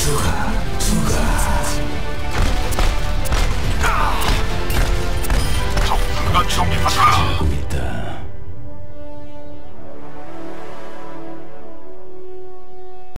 추가, 추가. 적군과 정리하라.